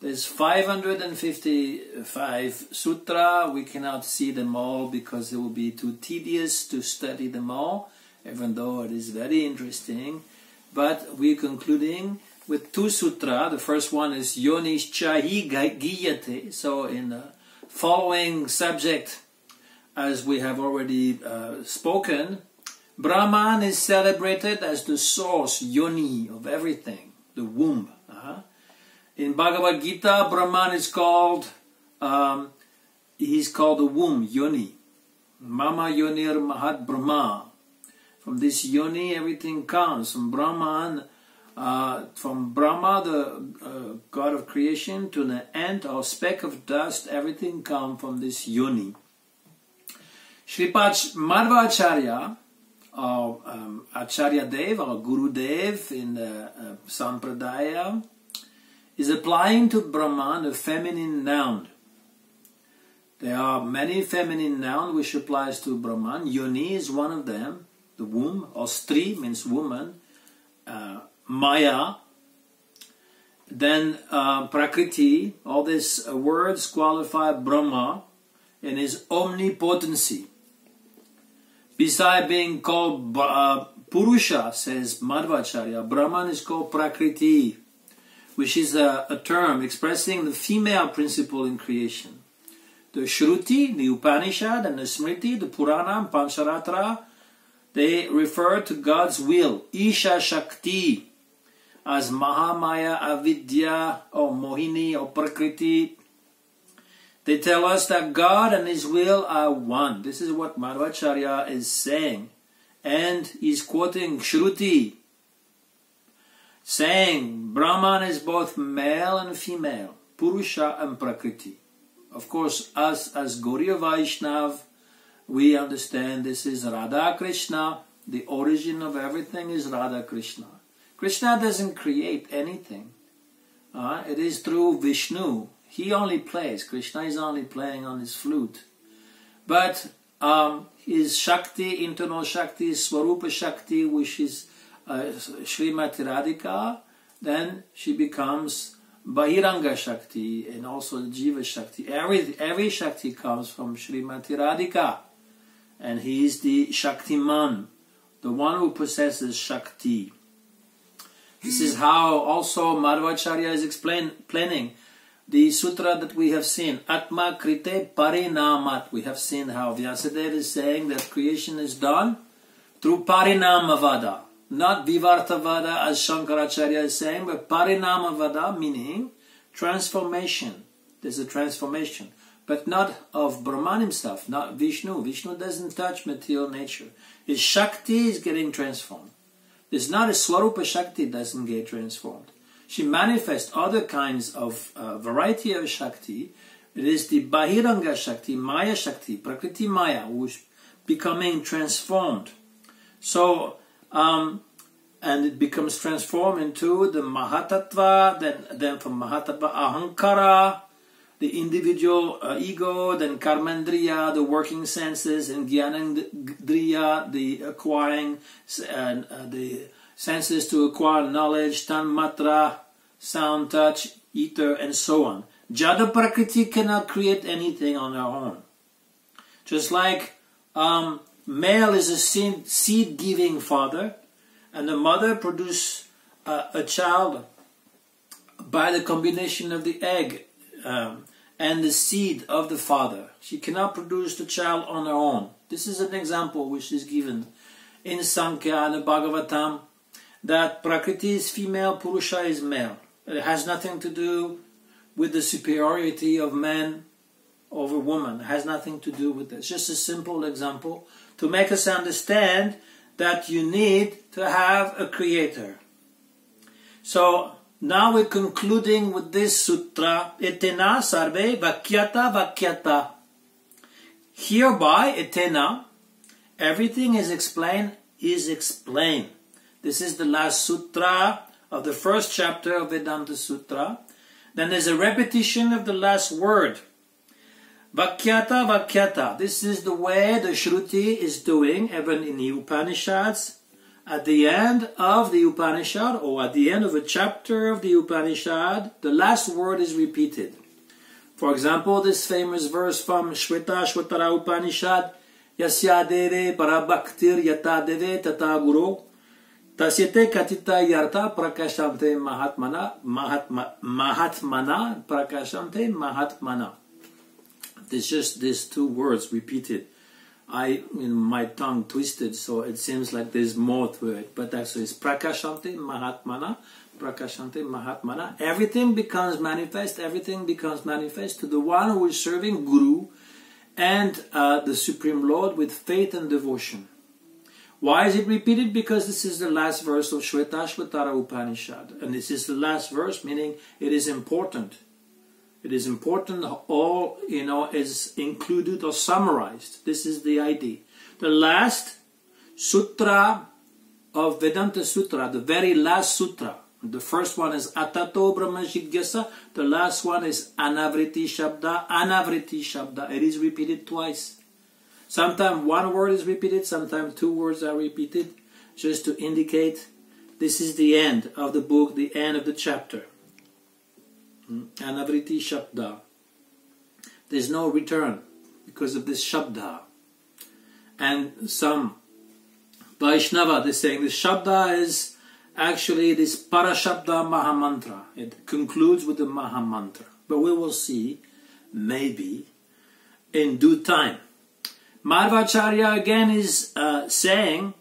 there's 555 sutra. We cannot see them all because it will be too tedious to study them all, even though it is very interesting. But we're concluding with two sutra. The first one is Yonischahi Giyate. So in the following subject, as we have already uh, spoken, Brahman is celebrated as the source, yoni, of everything, the womb. In Bhagavad Gita, Brahman is called, um, he's called the womb, yoni. Mama yonir mahat brahma. From this yoni, everything comes. From Brahman, uh, from Brahma, the uh, god of creation, to the ant or speck of dust, everything comes from this yoni. Sripad Madhvacharya, or um, Acharya Dev or Guru Dev in the uh, Sampradaya is applying to Brahman a feminine noun. There are many feminine nouns which applies to Brahman. Yoni is one of them, the womb, or Stri means woman, uh, Maya, then uh, Prakriti, all these uh, words qualify Brahma in his omnipotency. Besides being called uh, Purusha, says Madhvacharya, Brahman is called Prakriti, which is a, a, term expressing the female principle in creation. The Shruti, the Upanishad, and the Smriti, the Purana, and Pancharatra, they refer to God's will, Isha Shakti, as Mahamaya, Avidya, or Mohini, or Prakriti, they tell us that God and His will are one. This is what Madhvacharya is saying. And he's quoting Shruti, saying Brahman is both male and female, Purusha and Prakriti. Of course, us as Gaudiya Vaishnav, we understand this is Radha Krishna. The origin of everything is Radha Krishna. Krishna doesn't create anything. Uh, it is through Vishnu he only plays. Krishna is only playing on his flute. But um, his Shakti, internal Shakti, Swarupa Shakti, which is uh, Srimati Radhika, then she becomes Bahiranga Shakti and also Jiva Shakti. Every, every Shakti comes from Srimati Radhika. And he is the Shaktiman, the one who possesses Shakti. This is how also Madhvacharya is explaining the sutra that we have seen, Atma Krite Parinamat. We have seen how Vyasadeva is saying that creation is done through Parinamavada. Not Vivartavada as Shankaracharya is saying, but Parinamavada meaning transformation. There's a transformation. But not of Brahman himself, not Vishnu. Vishnu doesn't touch material nature. His Shakti is getting transformed. There's not a Swarupa Shakti doesn't get transformed she manifests other kinds of uh, variety of Shakti. It is the Bahiranga Shakti, Maya Shakti, Prakriti Maya, which becoming transformed. So, um, and it becomes transformed into the Mahatattva, then, then from Mahatattva Ahankara, the individual uh, ego, then Karmendriya, the working senses, and Gyanendriya, the acquiring, and uh, the senses to acquire knowledge, tanmatra, sound, touch, ether, and so on. Jada Prakriti cannot create anything on her own. Just like um, male is a seed-giving father, and the mother produces uh, a child by the combination of the egg um, and the seed of the father. She cannot produce the child on her own. This is an example which is given in Sankhya and the Bhagavatam that Prakriti is female, Purusha is male. It has nothing to do with the superiority of man over woman. It has nothing to do with this. Just a simple example to make us understand that you need to have a creator. So now we're concluding with this sutra, Etena sarve vakyata vakyata. Hereby, etena, everything is explained, is explained. This is the last sutra of the first chapter of Vedanta Sutra. Then there's a repetition of the last word. Vakyata Vakyata. This is the way the Shruti is doing, even in the Upanishads. At the end of the Upanishad, or at the end of a chapter of the Upanishad, the last word is repeated. For example, this famous verse from Shweta Shwetara Upanishad, Yasya Deve Parabhaktir Yata Deve Tata Guru Tasyate Katita Yarta Prakashante Mahatmana Mahatma, Mahatmana Prakashante Mahatmana. It's just these two words repeated. I mean, my tongue twisted, so it seems like there's more to it. But actually, it's Prakashante Mahatmana Prakashante Mahatmana. Everything becomes manifest, everything becomes manifest to the one who is serving Guru and uh, the Supreme Lord with faith and devotion. Why is it repeated? Because this is the last verse of Shvetashvatara Upanishad. And this is the last verse, meaning it is important. It is important all, you know, is included or summarized. This is the idea. The last sutra of Vedanta Sutra, the very last sutra, the first one is Atato Brahma Jigyasa. The last one is Anavriti Shabda. Anavriti Shabda. It is repeated twice. Sometimes one word is repeated, sometimes two words are repeated, just to indicate this is the end of the book, the end of the chapter. Hmm? Anavriti Shabda. There's no return because of this Shabda. And some Vaishnava, they're saying the Shabda is actually this Parashabda Mahamantra. It concludes with the Mahamantra. But we will see, maybe, in due time. Madhvacharya again is uh, saying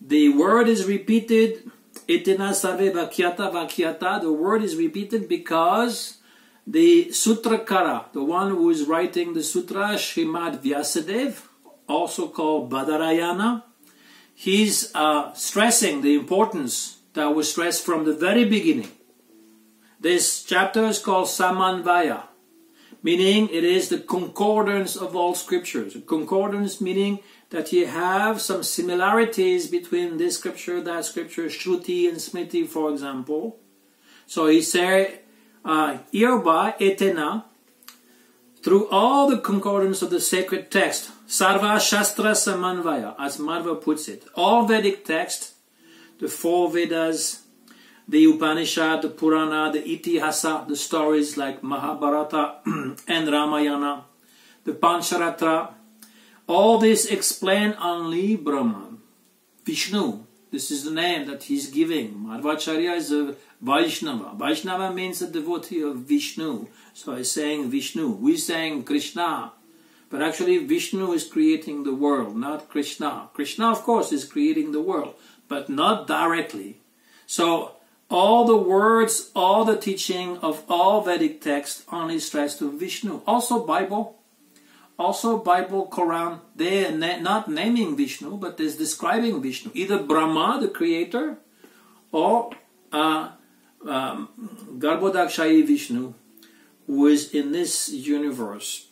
the word is repeated, etena sarve vakyata vakyata, the word is repeated because the Sutrakara, the one who is writing the Sutra, Srimad Vyasadev, also called Badarayana, he's uh, stressing the importance that was stressed from the very beginning. This chapter is called Samanvaya, meaning it is the concordance of all scriptures. Concordance meaning that you have some similarities between this scripture, that scripture, Shruti and Smriti, for example. So he said, uh, hereby etena, through all the concordance of the sacred text, Sarva Shastra Samanvaya, as Madhva puts it, all Vedic text, the four Vedas, the Upanishad, the Purana, the Itihasa, the stories like Mahabharata and Ramayana, the Pancharatra, all this explain only Brahman, Vishnu. This is the name that he's giving. Madhvacharya is a Vaishnava. Vaishnava means a devotee of Vishnu. So he's saying Vishnu. We're saying Krishna. But actually, Vishnu is creating the world, not Krishna. Krishna, of course, is creating the world, but not directly. So, all the words, all the teaching of all Vedic texts only stress to Vishnu. Also, Bible. Also, Bible, Quran, they are not naming Vishnu, but they're describing Vishnu. Either Brahma, the creator, or uh, um, Garbhodakshayi Vishnu, who is in this universe.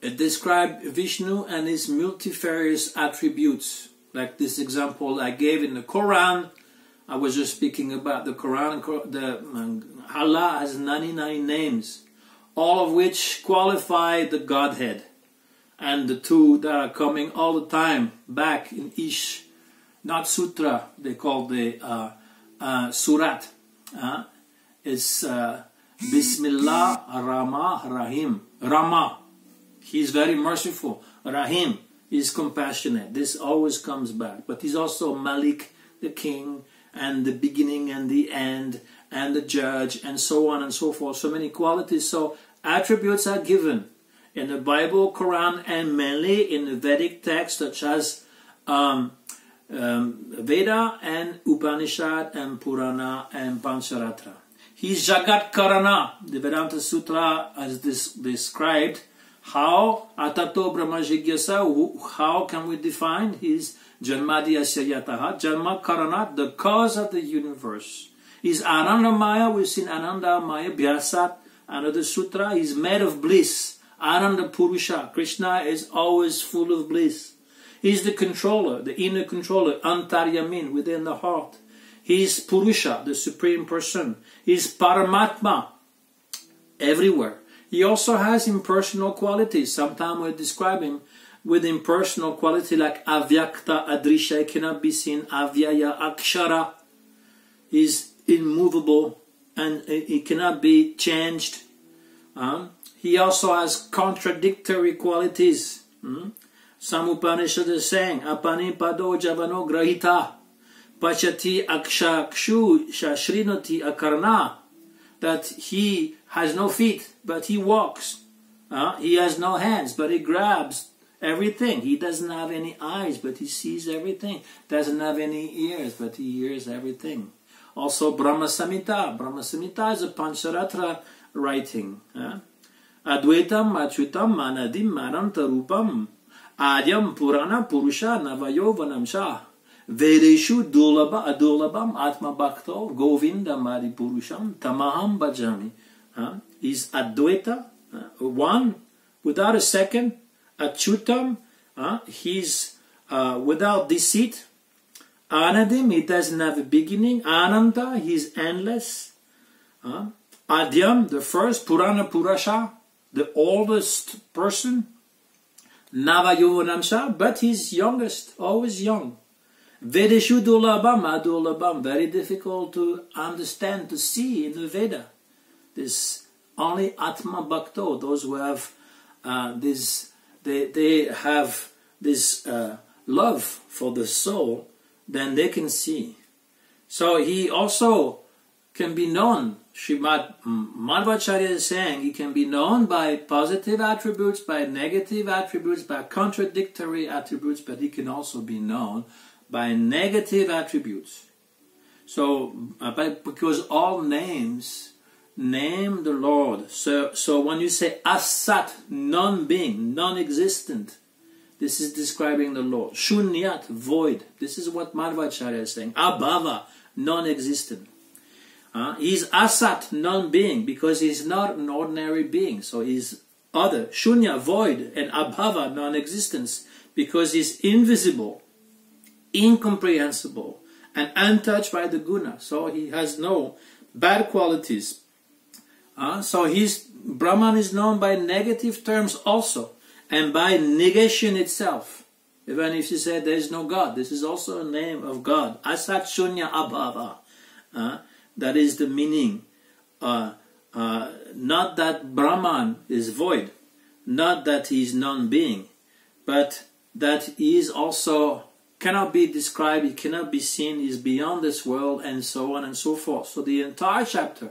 It describes Vishnu and his multifarious attributes, like this example I gave in the Quran. I was just speaking about the Quran. The um, Allah has 99 names, all of which qualify the Godhead, and the two that are coming all the time back in each, not sutra, they call the uh, uh, surat. Uh, uh, Bismillah Rama Rahim. Rama He's very merciful. Rahim is compassionate. This always comes back. But he's also Malik, the king, and the beginning and the end, and the judge, and so on and so forth. So many qualities. So attributes are given in the Bible, Quran, and mainly in the Vedic texts such as um, um, Veda and Upanishad and Purana and Pancharatra. He's Jagat Karana. The Vedanta Sutra, as this described, how atato brahma jigyasa, how can we define his janmadhyasya yataha, janma karanat, the cause of the universe. Is Anandamaya, we've seen Anandamaya, Vyasat, another sutra, is made of bliss. Ananda Purusha. Krishna is always full of bliss. He's the controller, the inner controller, Antaryamin, within the heart. He's Purusha, the Supreme Person. He's Paramatma, everywhere. He also has impersonal qualities. Sometimes we describe him with impersonal quality like Avyakta, Adrisha, cannot be seen, Avyaya, Akshara. is immovable and it cannot be changed. Um, he also has contradictory qualities. Um, some Upanishad is saying, Apani pado javano grahita, pachati akshakshu shashrinoti akarna, that he has no feet, but he walks. Uh, he has no hands, but he grabs everything. He doesn't have any eyes, but he sees everything. Doesn't have any ears, but he hears everything. Also, Brahma Samhita. Brahma Samhita is a Pancharatra writing. Uh, Advaitam, Achyutam, Manadim, Manantarupam, Adyam, Purana, Purusha, Navayo, Vanamsha. Vedeshu Dulaba Adulabam Atma Bhakto Govinda Mari Purusham Tamaham Bhajami. Uh, is Advaita, uh, one without a second, Achyutam, uh, he's uh, without deceit. Anadim, he doesn't have a beginning. Ananta, he's endless. Uh, Adyam, the first, Purana Purusha, the oldest person. Navayovanamsha, but he's youngest, always young. Vedeshu Dulabam, Adulabam, very difficult to understand, to see in the Veda. This only Atma Bhakto, those who have uh, this, they, they have this uh, love for the soul, then they can see. So he also can be known. Srimad Madhvacharya is saying he can be known by positive attributes, by negative attributes, by contradictory attributes, but he can also be known by negative attributes. So, uh, because all names name the Lord. So, so when you say asat, non-being, non-existent, this is describing the Lord. Shunyat, void. This is what Madhvacharya is saying. Abhava, non-existent. Uh, he's asat, non-being, because he's not an ordinary being. So he's other. Shunya, void, and abhava, non-existence, because he's invisible, incomprehensible, and untouched by the guna. So he has no bad qualities. Uh, so he's Brahman is known by negative terms also, and by negation itself. Even if you say there is no God, this is also a name of God. Asat Shunya Abhava. Uh, that is the meaning. Uh, uh, not that Brahman is void, not that he is non-being, but that he is also cannot be described, he cannot be seen, is beyond this world, and so on and so forth. So the entire chapter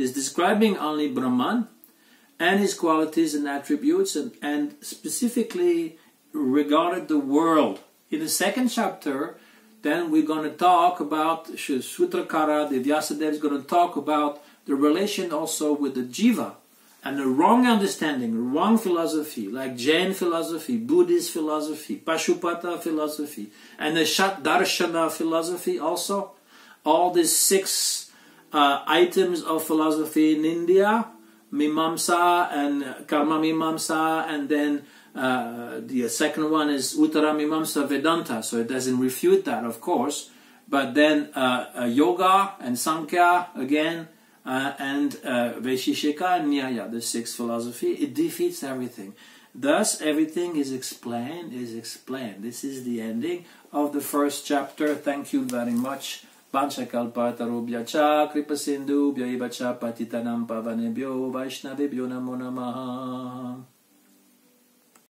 is describing only Brahman and his qualities and attributes, and, and specifically regarded the world. In the second chapter, then we're going to talk about Sutrakara, the Vyasadeva is going to talk about the relation also with the jiva and the wrong understanding, wrong philosophy, like Jain philosophy, Buddhist philosophy, Pashupata philosophy, and the Shat Darshana philosophy also. All these six uh, items of philosophy in India, Mimamsa and Karma Mimamsa, and then uh, the second one is Uttara Mimamsa Vedanta, so it doesn't refute that, of course. But then uh, uh Yoga and Sankhya again, uh, and uh, Vaisheshika and Nyaya, the sixth philosophy, it defeats everything. Thus, everything is explained, is explained. This is the ending of the first chapter. Thank you very much. Panchakalpatarubhya cha kripasindubhya iva cha patitanam pavanebhyo vaishnavebhyo namo namaha.